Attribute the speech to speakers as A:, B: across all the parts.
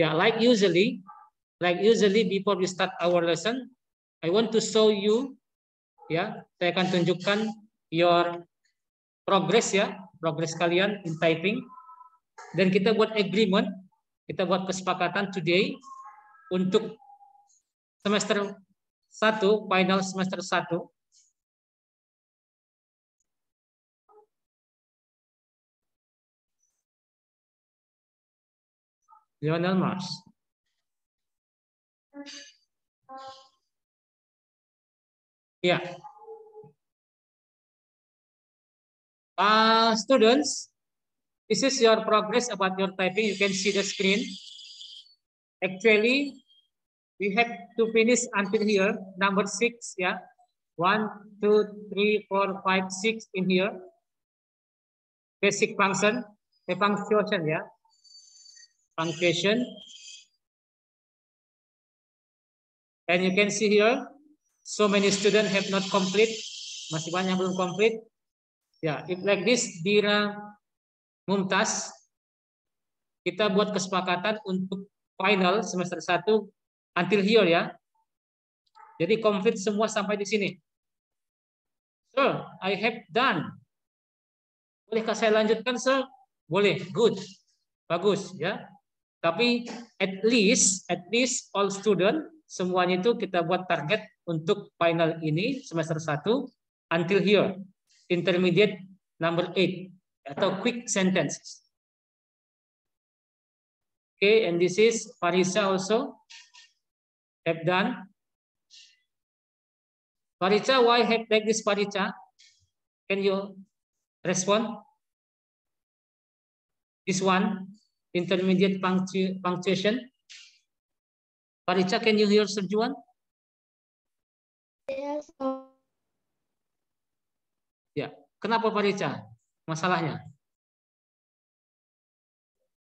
A: Yeah, like usually, like usually before we start our lesson, I want to show you, ya, saya akan tunjukkan your progress ya, progress kalian in typing. Dan kita buat agreement, kita buat kesepakatan today untuk semester 1, final semester 1, Lionel Mars. Yeah. Uh, students, this is your progress about your typing. You can see the screen. Actually, we have to finish until here, number six, yeah. One, two, three, four, five, six in here. Basic function, a function, yeah punctuation. And you can see here, so many students have not complete. Masih banyak belum complete. Ya, yeah, if like this, Dira Mumtaz, kita buat kesepakatan untuk final semester 1 until here ya. Jadi complete semua sampai di sini. Sir, I have done. Bolehkah saya lanjutkan, sir? Boleh, good. Bagus ya. Tapi at least, at least all student semuanya itu kita buat target untuk final ini semester 1 until here. Intermediate number 8 atau quick sentences. Okay, and this is Farisa also have done. Farisa, why have like this Farisa? Can you respond? This one intermediate punctu punctuation. Paricha, can you hear Serjuan?
B: Yes.
A: Ya, kenapa Paricha? Masalahnya?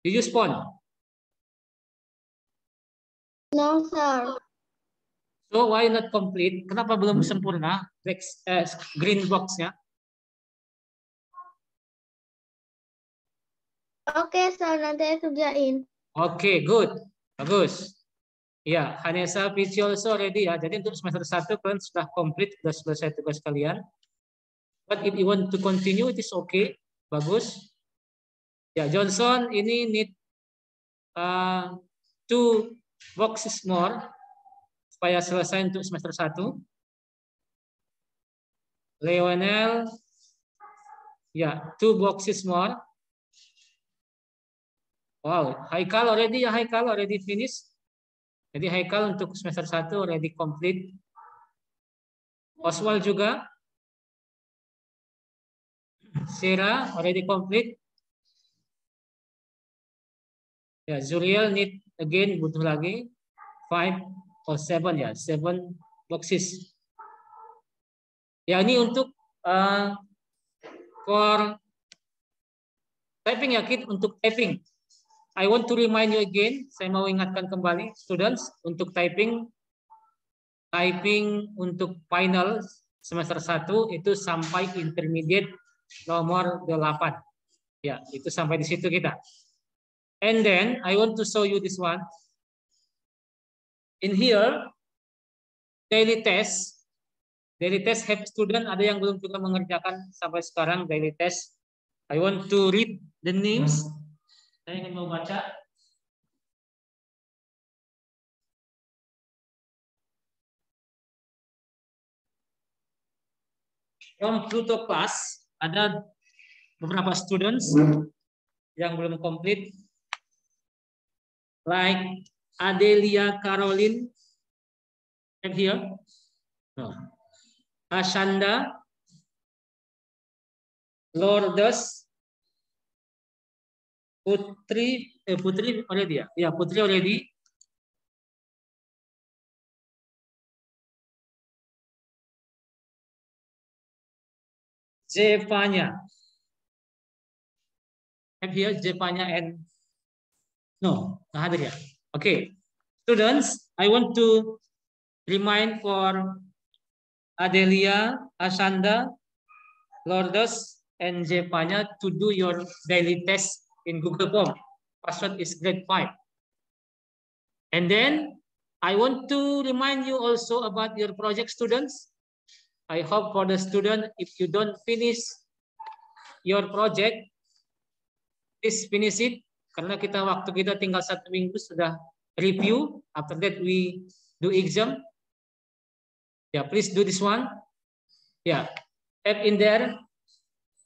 A: You spawn?
B: No, sir.
A: So why not complete? Kenapa belum sempurna? Eh, green box-nya?
B: Oke, okay, nanti saya kerjain.
A: Oke, okay, good. Bagus. Ya, Hanesa PC also ready ya. Jadi untuk semester 1 kalian sudah komplit, sudah selesai tugas kalian. But if you want to continue, it is okay. Bagus. Ya, Johnson ini need uh, two boxes more supaya selesai untuk semester 1. Leonel, ya, two boxes more. Wow, Haikal already ya Haikal already finish. Jadi Haikal untuk semester 1 already complete. Oswald juga. Sarah already complete. Ya, Zuriel need again butuh lagi five or seven ya, seven boxes. Ya, ini untuk uh, for typing ya, Kit, untuk typing. I want to remind you again, saya mau ingatkan kembali students untuk typing typing untuk final semester 1 itu sampai intermediate nomor 8. Ya, itu sampai di situ kita. And then I want to show you this one. In here daily test daily test have student ada yang belum juga mengerjakan sampai sekarang daily test. I want to read the names saya ingin membaca From Pluto class ada beberapa students yang belum komplit. Like Adelia Caroline and here no. Ashanda Lourdes Putri, eh, Putri already ya? Ya, Putri already. Jepanya. Have here Jepanya and no, hadir ya. Okay. students, I want to remind for Adelia, Asanda, Lourdes, and Jepanya to do your daily test in Google Form. Password is grade 5. And then I want to remind you also about your project students. I hope for the student, if you don't finish your project, please finish it. Karena kita waktu kita tinggal satu minggu sudah review. After that we do exam. Yeah, please do this one. Yeah, add in there.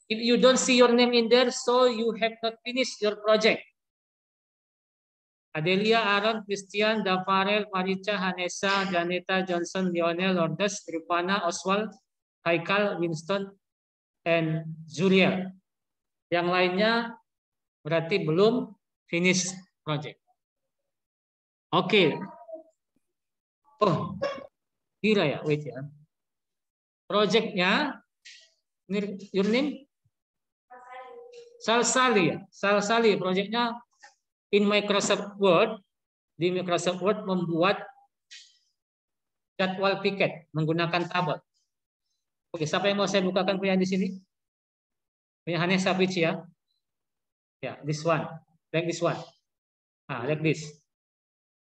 A: If you don't see your name in there, so you have not finished your project. Adelia, Aaron, Christian, Dafarel, Maricha, Hanessa, Janeta, Johnson, Lionel, Lourdes, Ripana, Oswald, Haikal, Winston, and Julia. Yang lainnya berarti belum finish project. Oke. Okay. Oh, kira ya, wait ya. Projectnya, your name? Salsali ya, Salsali. Projectnya in Microsoft Word, di Microsoft Word membuat jadwal piket menggunakan tabel. Oke, siapa yang mau saya bukakan punya di sini? Punya Hanesa Pici ya? Ya, this one. Like this one. Ah, like this.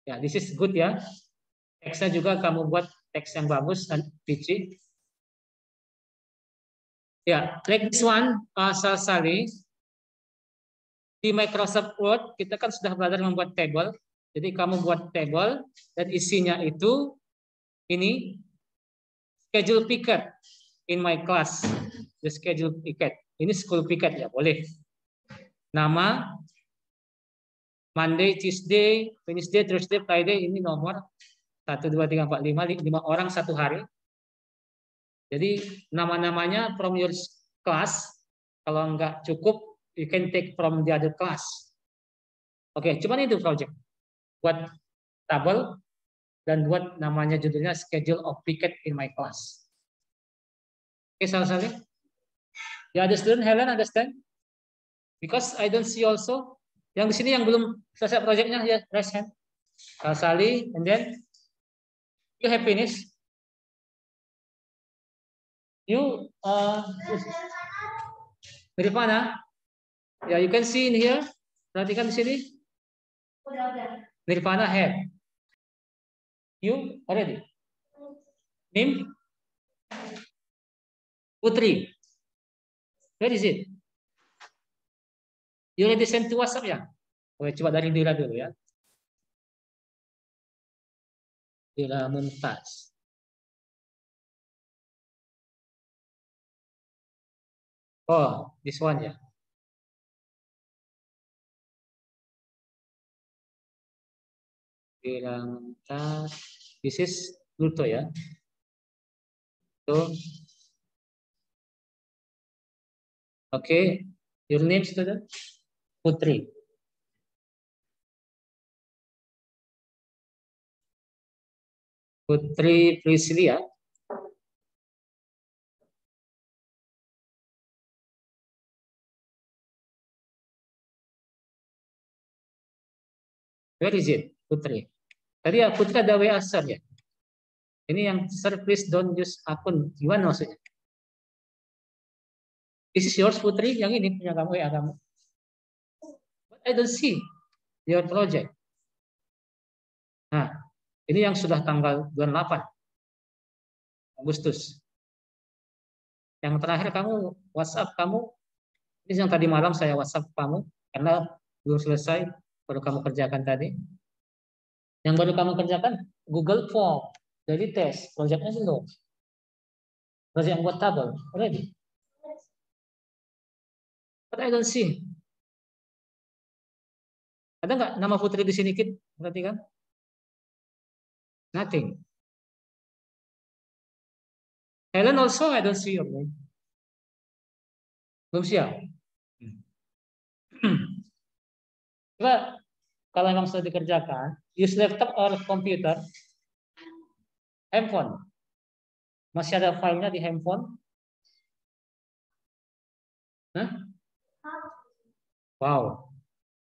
A: Ya, this is good ya. Teksnya juga kamu buat teks yang bagus dan Pici. Ya, like this one, uh, Salsali di Microsoft Word kita kan sudah belajar membuat table. Jadi kamu buat table dan isinya itu ini schedule picket in my class. The schedule picket. Ini school picket ya, boleh. Nama Monday, Tuesday, Wednesday, Thursday, Friday ini nomor 1 2 3 4 5 5 orang satu hari. Jadi nama-namanya from your class kalau enggak cukup you can take from the other class. Oke, okay, cuman itu project. Buat tabel dan buat namanya judulnya schedule of picket in my class. Oke, okay, salah satu. Ya, ada student Helen understand? Because I don't see also yang di sini yang belum selesai projectnya ya raise hand. Sali, and then you have finished. You uh, dari Ya, you can see in here. Perhatikan di sini. Nirvana head. You already. Name? Putri. Where is it? You already send to WhatsApp ya? Oke, coba dari Dira dulu ya. Dira Mumtaz. Oh, this one ya. Bilang this is Pluto ya. So, okay, your name student? Putri. Putri Priscilia. Where is it, Putri? Tadi ya Putri ada WA sir ya. Ini yang please don't use akun. Gimana maksudnya? This is yours Putri, yang ini punya kamu WA kamu. But I don't see your project. Nah, ini yang sudah tanggal bulan 8 Agustus. Yang terakhir kamu WhatsApp kamu, ini yang tadi malam saya WhatsApp kamu karena belum selesai baru kamu kerjakan tadi. Yang baru kamu kerjakan Google Form, dari tes, proyeknya. Project yang buat tabel, ready. But I don't see. Ada nggak nama putri di sini kit? Berarti kan? Nothing. Helen also I don't see your name. Belum siap. Coba kalau memang sudah dikerjakan, use laptop or computer, handphone. Masih ada filenya di handphone? Hah? Wow.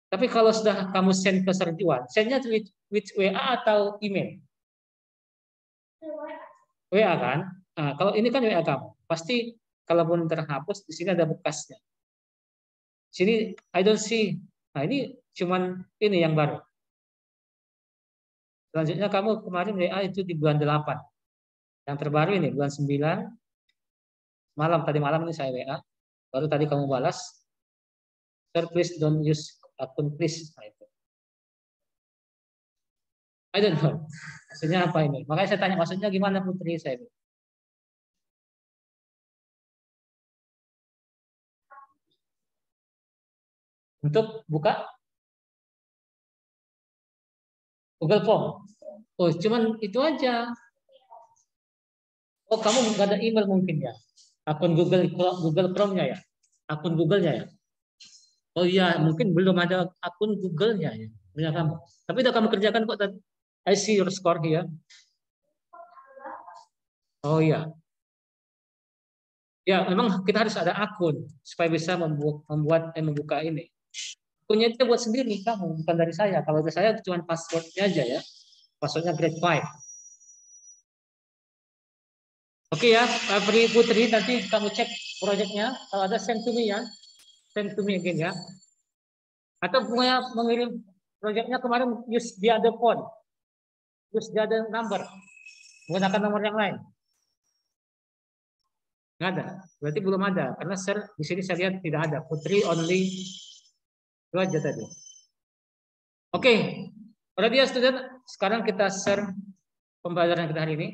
A: Tapi kalau sudah kamu send ke Serjuan, sendnya with, with WA atau email? WA kan? Nah, kalau ini kan WA kamu, pasti kalaupun terhapus di sini ada bekasnya. Sini I don't see. Nah ini cuman ini yang baru. Selanjutnya kamu kemarin WA itu di bulan 8. Yang terbaru ini bulan 9. Malam tadi malam ini saya WA. Baru tadi kamu balas. Sir, please don't use akun please. Nah, itu. I don't know. Maksudnya apa ini? Makanya saya tanya maksudnya gimana Putri saya. Untuk buka Google Form. Oh, cuman itu aja. Oh, kamu nggak ada email mungkin ya? Akun Google Google Chrome-nya ya? Akun Google-nya ya? Oh iya, mungkin belum ada akun Google-nya ya, punya kamu. Tapi udah kamu kerjakan kok tadi. I see your score here. Oh iya. Ya, memang kita harus ada akun supaya bisa membuat, membuat eh, membuka ini punya itu buat sendiri kamu, bukan dari saya. Kalau dari saya cuma passwordnya aja ya. Passwordnya grade 5. Oke ya, Pri Putri, nanti kamu cek proyeknya. Kalau ada send to me ya. Send to me again ya. Atau punya mengirim proyeknya kemarin use the other phone. Use the other number. Menggunakan nomor yang lain. Nggak ada. Berarti belum ada. Karena share di sini saya lihat tidak ada. Putri only itu aja tadi. Oke, okay. ya student, sekarang kita share pembelajaran kita hari ini.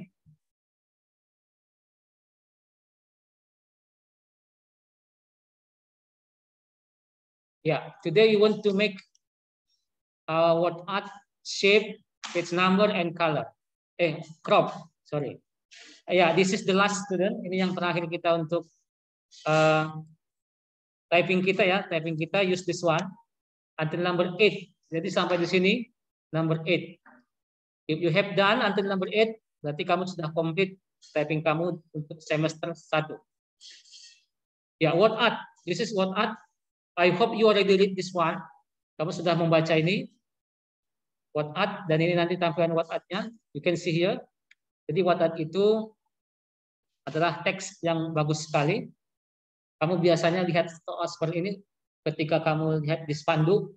A: Ya, yeah, today you want to make uh, what art shape, its number and color. Eh, crop, sorry. Ya, yeah, this is the last student. Ini yang terakhir kita untuk uh, typing kita ya, typing kita use this one until number 8. Jadi sampai di sini number 8. If you have done until number 8, berarti kamu sudah complete typing kamu untuk semester 1. Ya, what art? This is what art. I hope you already read this one. Kamu sudah membaca ini. What art dan ini nanti tampilan what art-nya. You can see here. Jadi what art itu adalah teks yang bagus sekali. Kamu biasanya lihat seperti ini ketika kamu lihat di spanduk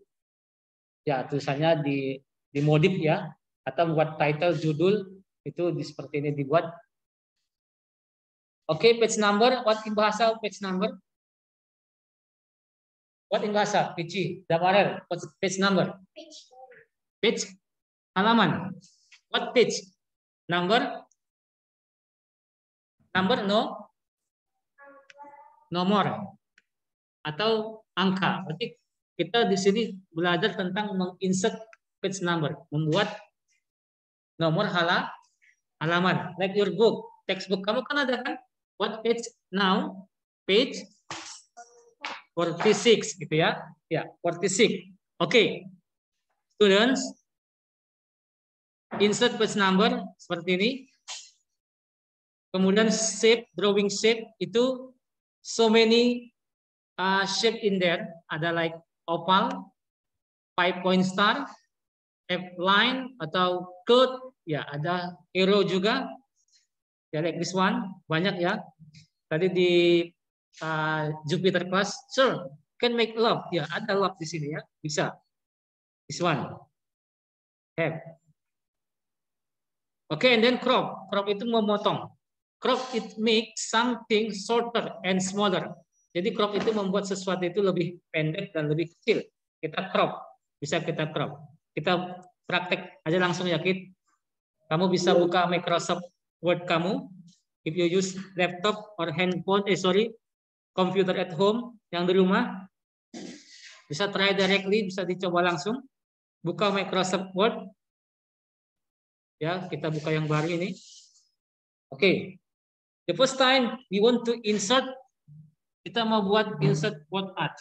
A: ya tulisannya di dimodif ya atau buat title judul itu di seperti ini dibuat. Oke, okay, page number, what in bahasa page number? What in bahasa? Page, Damarel, what page number? Page. Halaman. What page? Number? Number no? Nomor. Atau angka. Berarti kita di sini belajar tentang menginsert page number, membuat nomor hala, halaman. Like your book, textbook kamu kan ada kan? What page now? Page 46 gitu ya. Ya, 46. Oke. Okay. Students, insert page number seperti ini. Kemudian shape, drawing shape itu so many uh, shape in there ada like oval, five point star, F line atau curve, ya ada arrow juga. Ya like this one banyak ya. Tadi di uh, Jupiter class, sir, can make love. Ya ada love di sini ya, bisa. This one. Have. Oke, okay, and then crop. Crop itu memotong. Crop it make something shorter and smaller. Jadi crop itu membuat sesuatu itu lebih pendek dan lebih kecil. Kita crop, bisa kita crop. Kita praktek aja langsung ya, Kit. Kamu bisa buka Microsoft Word kamu. If you use laptop or handphone, eh sorry, computer at home yang di rumah, bisa try directly, bisa dicoba langsung. Buka Microsoft Word. Ya, kita buka yang baru ini. Oke. Okay. The first time we want to insert kita mau buat insert what at.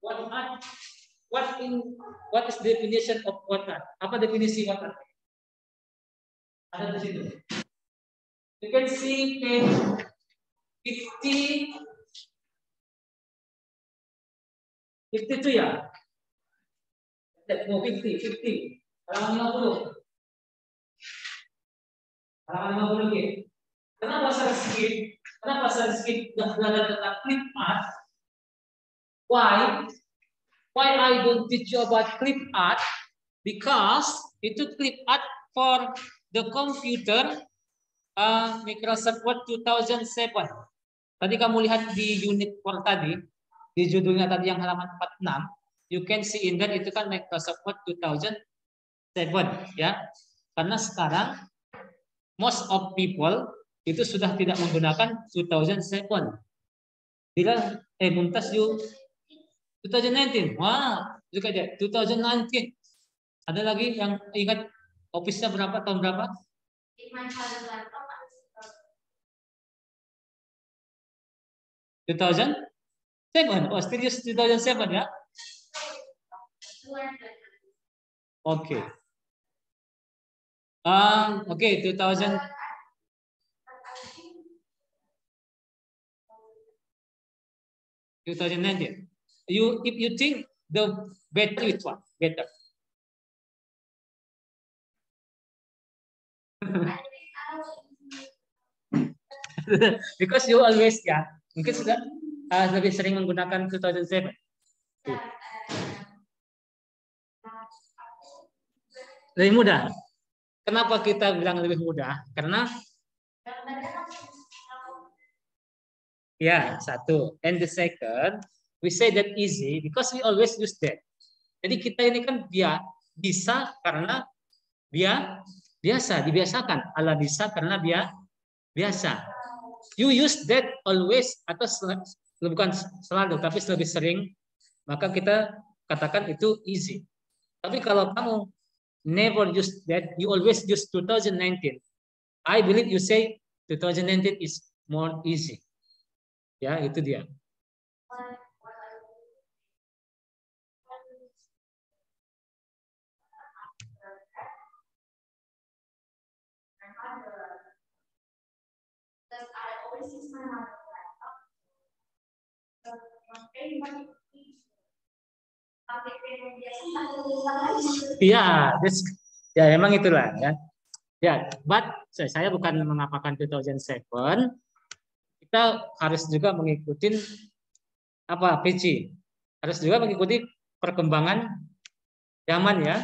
A: What at? What in what is definition of what at? Apa definisi what at? Ada di situ. You can see page 50 52 ya? Oh, 50, 50. Halaman 50. Halaman 50 lagi. Kenapa saya skip? Kenapa saya skip belajar tentang clip art? Why? Why I don't teach you about clip art? Because itu clip art for the computer uh, Microsoft Word 2007. Tadi kamu lihat di unit 4 tadi, di judulnya tadi yang halaman 46, you can see in that itu kan Microsoft Word 2007 ya. Karena sekarang most of people itu sudah tidak menggunakan 2007. Bila eh Mumtaz you 2019. Wah, juga aja 2019. Ada lagi yang ingat office-nya berapa tahun berapa? 2007? Oh, serius 2007 ya? Oke. Okay. Um, Oke, okay, 2000 2019. You if you think the better which one? Better. Because you always ya, mungkin sudah uh, lebih sering menggunakan 2007. Lebih mudah. Kenapa kita bilang lebih mudah? Karena Ya, satu. And the second, we say that easy because we always use that. Jadi kita ini kan dia bisa karena dia biasa, dibiasakan. Allah bisa karena dia biasa. You use that always atau bukan selalu tapi lebih sering maka kita katakan itu easy. Tapi kalau kamu never use that, you always use 2019. I believe you say 2019 is more easy. Ya, itu dia. Iya, ya memang itulah ya. Ya, but saya bukan mengapakan 2007 kita harus juga mengikuti apa PC harus juga mengikuti perkembangan zaman ya.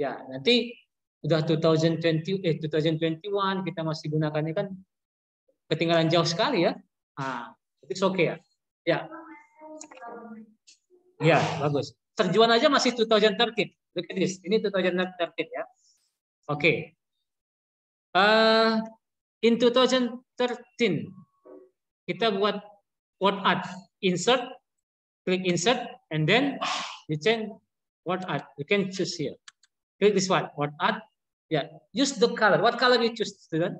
A: Ya nanti udah 2020 eh 2021 kita masih gunakan ini kan ketinggalan jauh sekali ya. Ah itu oke okay ya. Ya. Ya bagus. Terjuan aja masih 2013 look at this. Ini 2013 ya. Oke. Okay. uh, in 2013 kita buat word art. Insert click insert and then you change word art. You can choose here. Click this one word art. Yeah use the color. What color you choose student?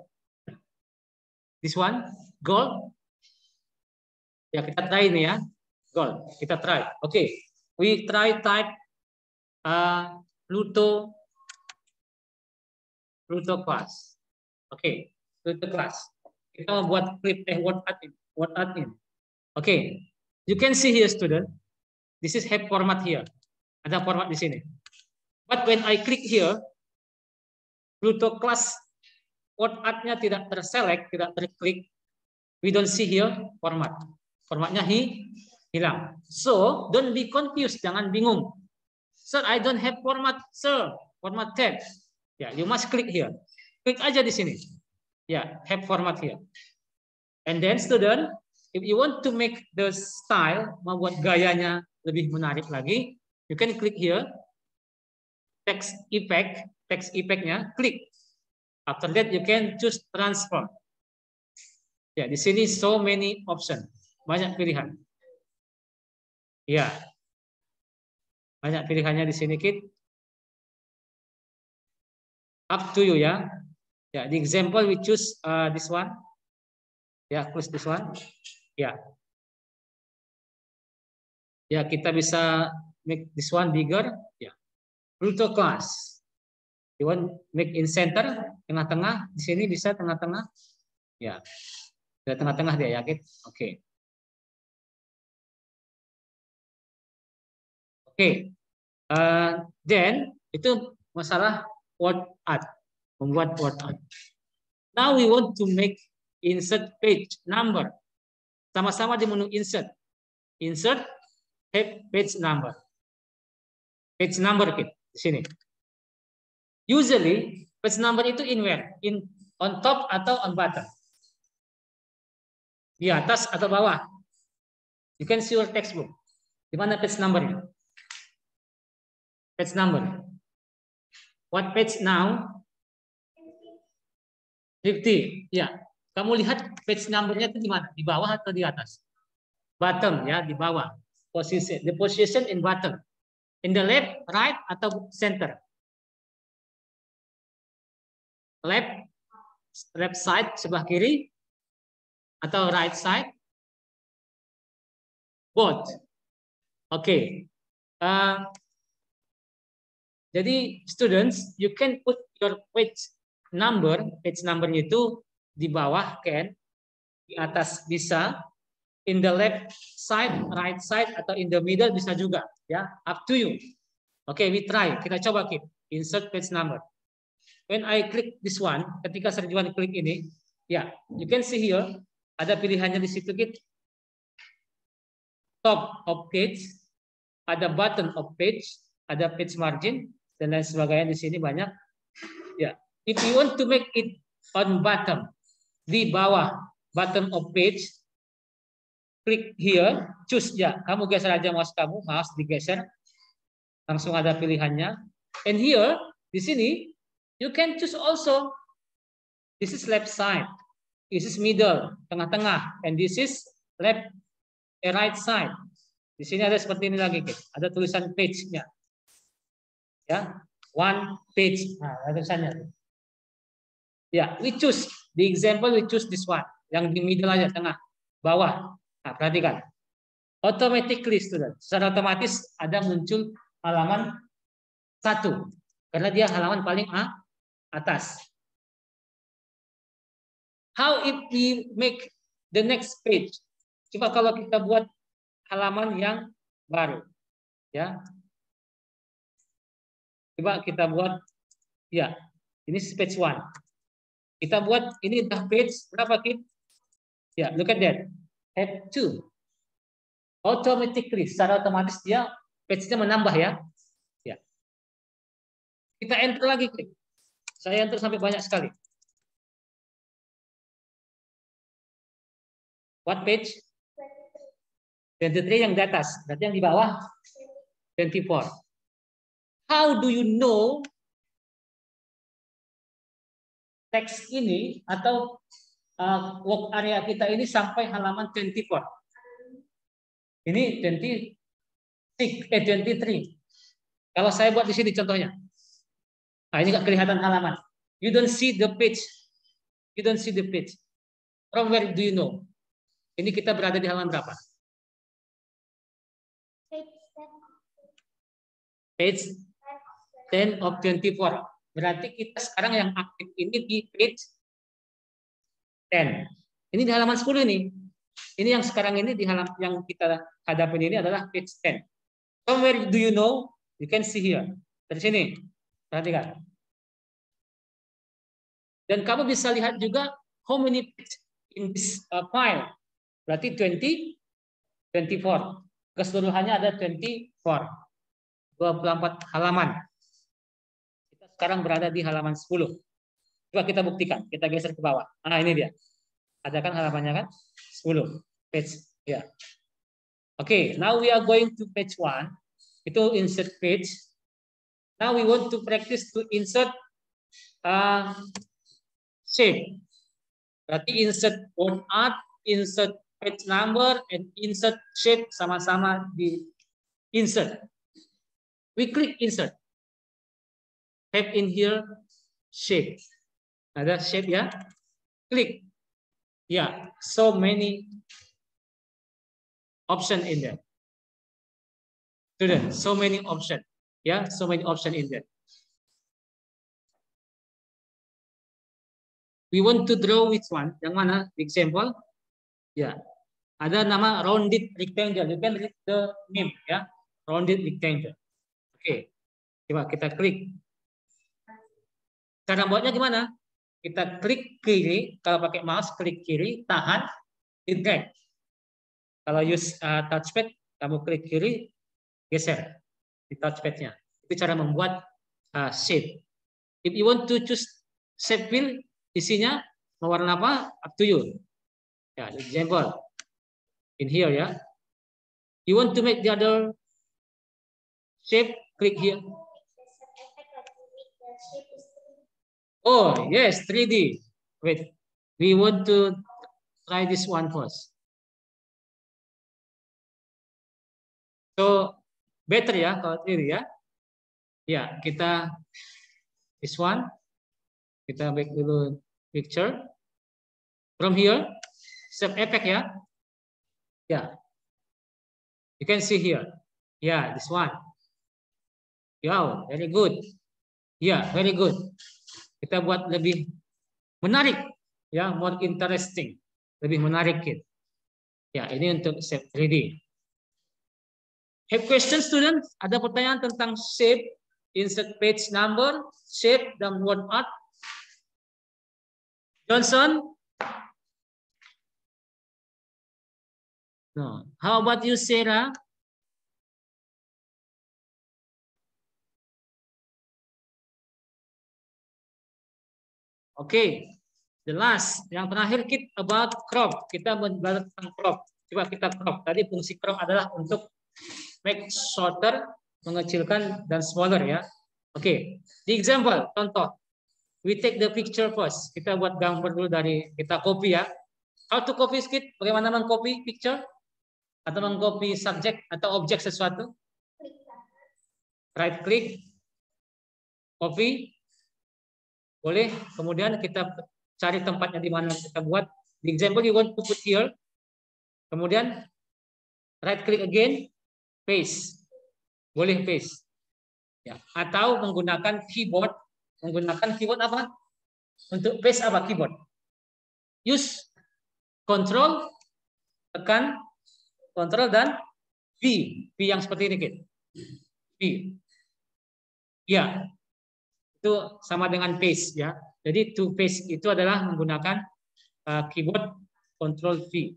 A: This one gold. Ya kita try ini ya. Gold. Kita try. Oke. Okay. we try type uh, Pluto Pluto class. Oke. Okay. Pluto class kita membuat clip eh word art in word art in. Oke, okay. you can see here student. This is have format here. Ada format di sini. But when I click here, Pluto class word artnya tidak terselect, tidak terklik. We don't see here format. Formatnya hi, hilang. So don't be confused, jangan bingung. Sir, I don't have format, sir. Format tab. Ya, yeah, you must click here. Klik aja di sini. Ya, have format here. And then student, if you want to make the style, membuat gayanya lebih menarik lagi, you can click here, text effect, text effectnya, klik. After that, you can choose transform. Ya, di sini so many option, banyak pilihan. Ya, banyak pilihannya di sini, Kit. Up to you ya. Yeah, the example we choose uh, this one. Ya, yeah, choose this one. Ya. Yeah. Ya, yeah, kita bisa make this one bigger. Ya. Yeah. Pluto class. You want make in center, tengah-tengah. Di sini bisa tengah-tengah. Ya. Yeah. tengah-tengah dia yakin. Oke. Okay. Oke. Okay. Uh, then itu masalah word art membuat word. Now we want to make insert page number. Sama-sama di menu insert. Insert page number. Page number kit di sini. Usually page number itu in where? In on top atau on bottom? Di atas atau bawah? You can see your textbook. Di mana page number? Page number. What page now? 50. Ya. Kamu lihat page numbernya itu di mana? Di bawah atau di atas? Bottom ya, di bawah. Position. The position in bottom. In the left, right, atau center? Left, left side sebelah kiri, atau right side? Both. Oke. Okay. Uh, jadi students, you can put your page number, page number itu di bawah kan, di atas bisa, in the left side, right side, atau in the middle bisa juga, ya, up to you. Oke, okay, we try. Kita coba keep insert page number. When I click this one, ketika Serjuan klik ini, ya, you can see here ada pilihannya di situ gitu. Top of page, ada button of page, ada page margin dan lain sebagainya di sini banyak. Ya, if you want to make it on bottom, di bawah bottom of page, klik here, choose ya. Kamu geser aja mouse kamu, mouse digeser, langsung ada pilihannya. And here di sini you can choose also. This is left side. This is middle, tengah-tengah. And this is left, a eh, right side. Di sini ada seperti ini lagi, ada tulisan page-nya. Ya, one page. Nah, ada tulisannya. Ya, we choose. The example we choose this one. Yang di middle aja, tengah, bawah. Nah, perhatikan. Automatically, student. Secara otomatis ada muncul halaman satu. Karena dia halaman paling A, atas. How if we make the next page? Coba kalau kita buat halaman yang baru, ya. Coba kita buat, ya, ini page one. Kita buat ini dah page berapa kit? Ya, look at that. Have two. Automatically, secara otomatis dia page-nya menambah ya. Ya. Kita enter lagi klik. Saya enter sampai banyak sekali. What page? 23 yang di atas. Berarti yang di bawah 24. How do you know teks ini atau uh, work area kita ini sampai halaman 24? Ini 26, eh 23. Kalau saya buat di sini contohnya. Nah, ini nggak kelihatan halaman. You don't see the page. You don't see the page. From where do you know? Ini kita berada di halaman berapa? Page 10 of 24. Berarti kita sekarang yang aktif ini di page 10. Ini di halaman 10 ini. Ini yang sekarang ini di halaman yang kita hadapi ini adalah page 10. Somewhere do you know? You can see here. Dari sini. Perhatikan. Dan kamu bisa lihat juga how many page in this uh, file. Berarti 20, 24. Keseluruhannya ada 24. 24 halaman. Sekarang berada di halaman 10. Coba kita buktikan. Kita geser ke bawah. Nah, ini dia. Ada kan halamannya kan? 10. Page. Ya. Oke, okay, now we are going to page 1. Itu insert page. Now we want to practice to insert uh, shape. Berarti insert word art, insert page number and insert shape sama-sama di insert. We click insert. Have in here shape. Ada shape ya. Click. Yeah, so many option in there. Student, so many option. Yeah, so many option in there. We want to draw which one? Yang mana? Example. Yeah, ada nama rounded rectangle. You can read the name ya. Rounded rectangle. Oke. Okay. Coba kita klik. Cara buatnya gimana? Kita klik kiri, kalau pakai mouse klik kiri, tahan, di drag. Kalau use uh, touchpad, kamu klik kiri, geser di touchpadnya. Itu cara membuat uh, shape. If you want to choose shape fill, isinya mau warna apa? Up to you. Ya, example. In here ya. You want to make the other shape, click here. Oh, yes, 3D. Wait, we want to try this one first. So, better ya kalau 3D ya. Ya, kita this one. Kita make dulu picture. From here, save effect ya. Ya. You can see here. Yeah, this one. Wow, very good. Yeah, very good. Kita buat lebih menarik, ya, more interesting, lebih menarik. Ya, ini untuk shape 3D. Have question students? Ada pertanyaan tentang shape, insert page number, shape, dan word art? Johnson? No. How about you, Sarah? Oke, okay. the last, yang terakhir kita about crop. Kita membahas tentang crop. Coba kita crop. Tadi fungsi crop adalah untuk make shorter, mengecilkan dan smaller ya. Oke, okay. di example, contoh. We take the picture first. Kita buat gambar dulu dari kita copy ya. How to copy skit? Bagaimana mengcopy picture? Atau mengcopy subjek atau objek sesuatu? Right click, copy, boleh. Kemudian kita cari tempatnya di mana kita buat. The example you want to put here. Kemudian right click again, paste. Boleh paste. Ya, atau menggunakan keyboard. Menggunakan keyboard apa? Untuk paste apa keyboard? Use control, tekan control dan V. V yang seperti ini, Kit. V. Ya, itu sama dengan paste ya. Jadi to paste itu adalah menggunakan uh, keyboard control V.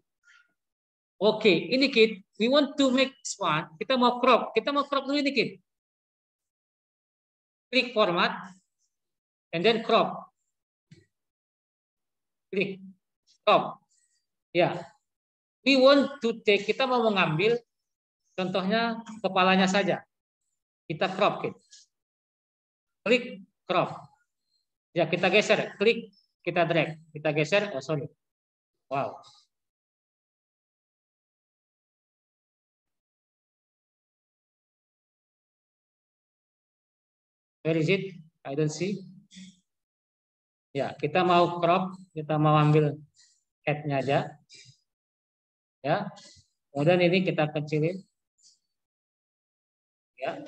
A: Oke, okay, ini kit, we want to make this one. Kita mau crop, kita mau crop dulu ini kit. Klik format, and then crop. Klik, crop. Ya, yeah. we want to take, kita mau mengambil, contohnya kepalanya saja. Kita crop kit. Klik crop. Ya, kita geser, klik, kita drag, kita geser, oh sorry. Wow. Where is it? I don't see. Ya, kita mau crop, kita mau ambil head-nya aja. Ya. Kemudian ini kita kecilin. Ya.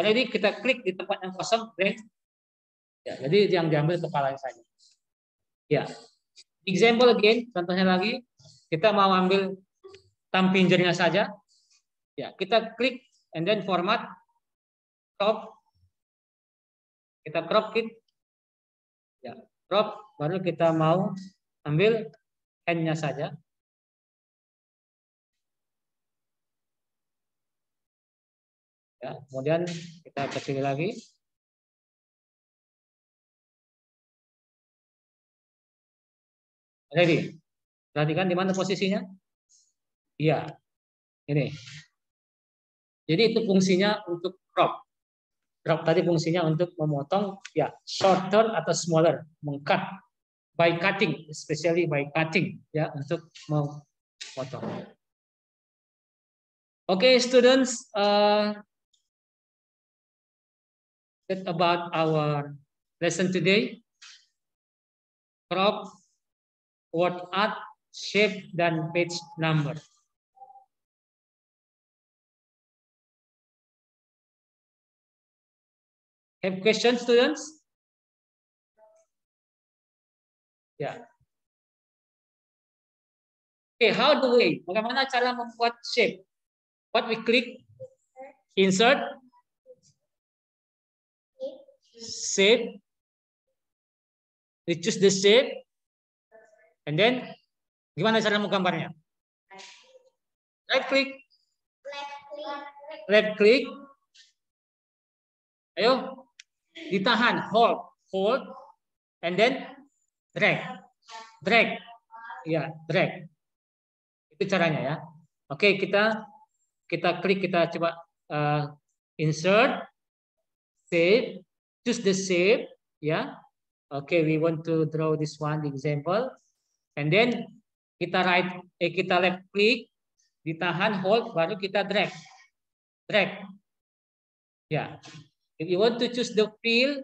A: Pada ini kita klik di tempat yang kosong, drag. Ya, jadi yang diambil kepala saja. Ya. Example again, contohnya lagi, kita mau ambil thumb pinjernya saja. Ya, kita klik and then format crop. Kita crop kit. Ya, crop baru kita mau ambil hand-nya saja. Ya, kemudian kita kecil lagi. Jadi, perhatikan di mana posisinya? Iya, ini. Jadi itu fungsinya untuk crop. Crop tadi fungsinya untuk memotong, ya shorter atau smaller, mengcut by cutting, especially by cutting, ya untuk memotong. Oke, okay, students, uh, that about our lesson today. Crop, word art, shape, dan page number. Have questions, students? Yeah. Okay, how do we? Bagaimana cara membuat shape? What we click? Insert, shape. We choose the shape. And then, gimana cara menggambarnya? Right click. Left click. Ayo, ditahan, hold, hold, and then drag, drag, ya, drag. Itu caranya ya. Oke, kita kita klik, kita coba uh, insert, save, choose the shape, ya. Oke, we want to draw this one example, and then kita right, eh kita left klik, ditahan, hold, baru kita drag, drag. Ya, if you want to choose the fill,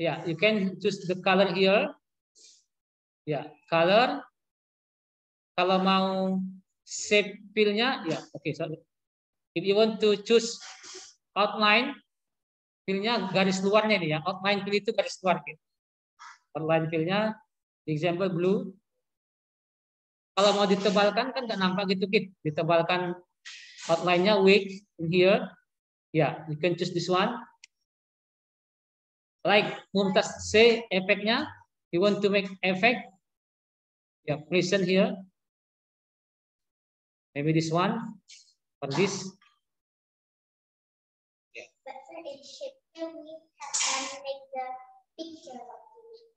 A: ya, you can choose the color here. Ya, color. Kalau mau shape fill-nya, ya, oke, okay, sorry. If you want to choose outline, fill-nya garis luarnya nih ya. Outline fill itu garis luar gitu. Outline fill-nya, example blue. Kalau mau ditebalkan kan nggak nampak gitu kit. Ditebalkan outline-nya weak in here. Ya, yeah, you can choose this one. Like Mumtaz say efeknya, you want to make effect. Ya, yeah, present here. Maybe this one or this. Yeah.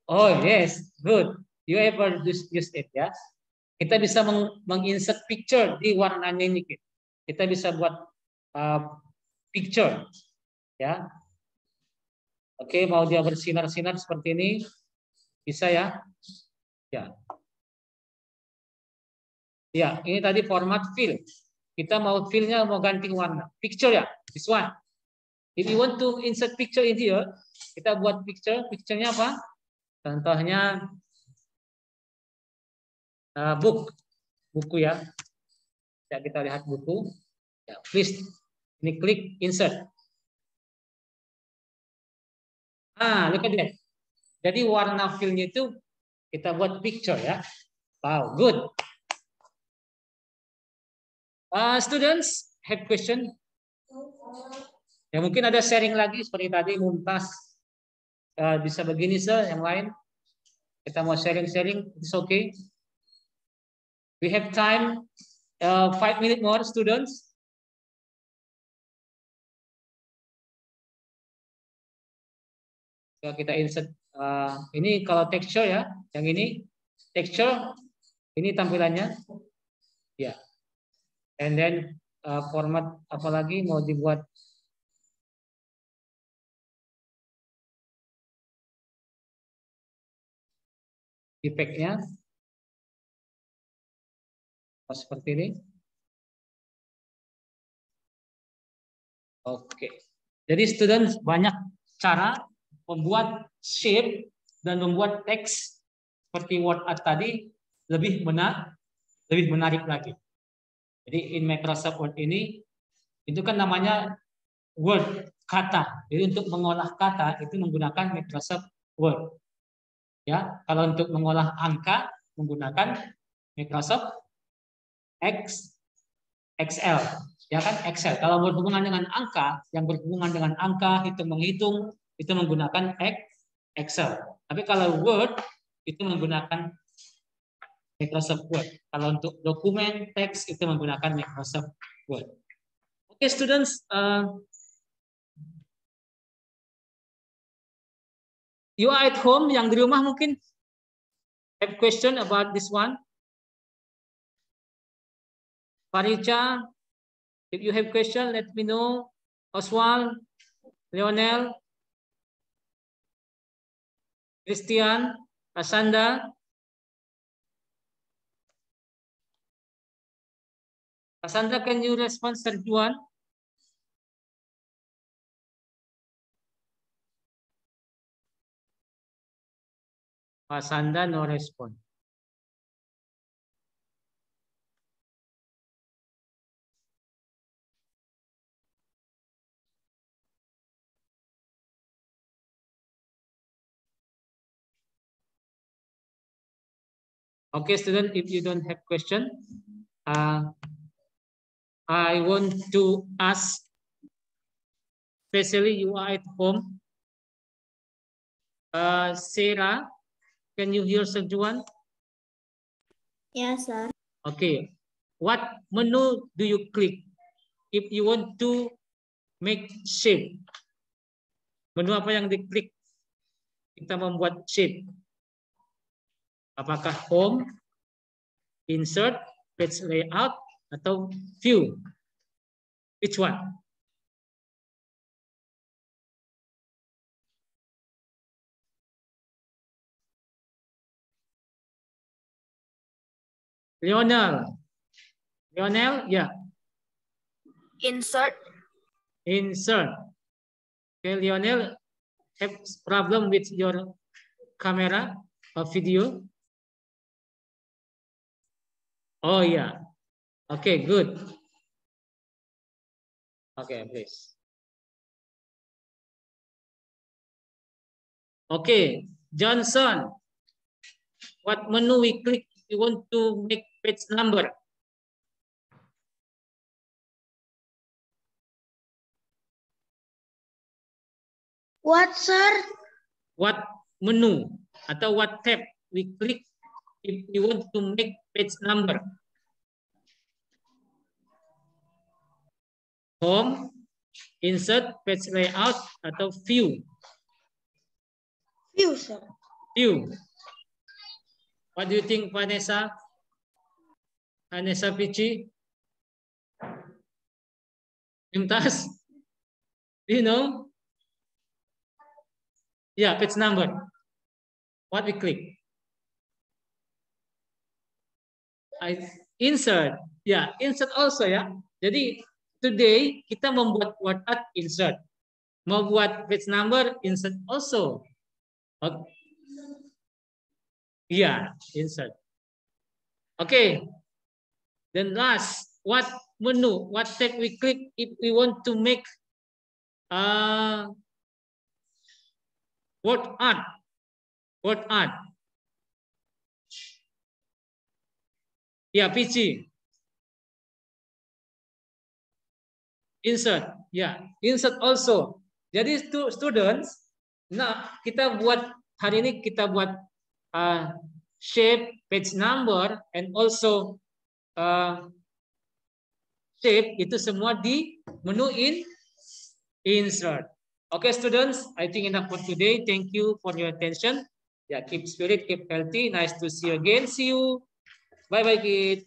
A: Oh yes, good. You ever use, use it ya? Kita bisa meng, menginsert picture di warnanya ini. Kita bisa buat uh, picture, ya. Oke, mau dia bersinar-sinar seperti ini, bisa ya? Ya. Ya, ini tadi format fill. Kita mau fillnya mau ganti warna. Picture ya, this one. If you want to insert picture in here, kita buat picture. Picture-nya apa? Contohnya uh, book, buku ya. Ya kita lihat buku. Ya, please ini klik insert. Ah, look at that. Jadi warna fillnya itu kita buat picture ya. Wow, good. Uh, students have question? Ya mungkin ada sharing lagi seperti tadi Mumtaz uh, bisa begini sir, yang lain kita mau sharing-sharing, it's okay. We have time uh, five minute more students. So, kita insert uh, ini kalau texture ya, yang ini texture ini tampilannya. Ya. And then uh, format apalagi mau dibuat efeknya oh, seperti ini. Oke. Jadi student banyak cara membuat shape dan membuat teks seperti word art tadi lebih menarik, lebih menarik lagi. Jadi in Microsoft Word ini itu kan namanya word kata. Jadi untuk mengolah kata itu menggunakan Microsoft Word. Ya, kalau untuk mengolah angka menggunakan Microsoft Excel. Ya kan Excel. Kalau berhubungan dengan angka, yang berhubungan dengan angka itu menghitung itu menggunakan Excel. Tapi kalau Word itu menggunakan Microsoft Word. Kalau untuk dokumen, teks itu menggunakan Microsoft Word. Oke, okay, students. Uh, you are at home, yang di rumah mungkin have question about this one. Paricha, if you have question, let me know. Oswald, Leonel, Christian, Asanda, Cassandra, can you respond, Sir Cassandra, no respond. Okay, student, if you don't have question, uh, I want to ask, especially you are at home. Uh, Sarah, can you hear Juan?
B: Yes, sir.
A: Okay. What menu do you click if you want to make shape? Menu apa yang diklik? Kita membuat shape. Apakah home, insert, page layout, atau view? Which one? Lionel. Lionel, yeah.
B: Insert.
A: Insert. Okay, Lionel, have problem with your camera or video? Oh, yeah. Okay, good. Okay, please. Okay, Johnson. What menu we click you want to make page number?
B: What, sir?
A: What menu atau what tab we click if you want to make page number? Home, insert, page layout, atau view?
B: View, sir.
A: View. What do you think, Vanessa? Vanessa Pichi? Imtas? Do you know? Yeah, page number. What we click? I insert. Ya, insert also ya. Jadi today kita membuat art insert. Mau buat page number insert also. Okay. Yeah, insert. Okay. Then last, what menu, what tab we click if we want to make uh, word art? Word art. Yeah, PC. Insert. Ya, insert also. Jadi stu students, nah kita buat hari ini kita buat uh, shape, page number, and also uh, shape itu semua di menu in insert. Okay, students, I think enough for today. Thank you for your attention. Yeah, keep spirit, keep healthy. Nice to see you again. See you. Bye bye, kid.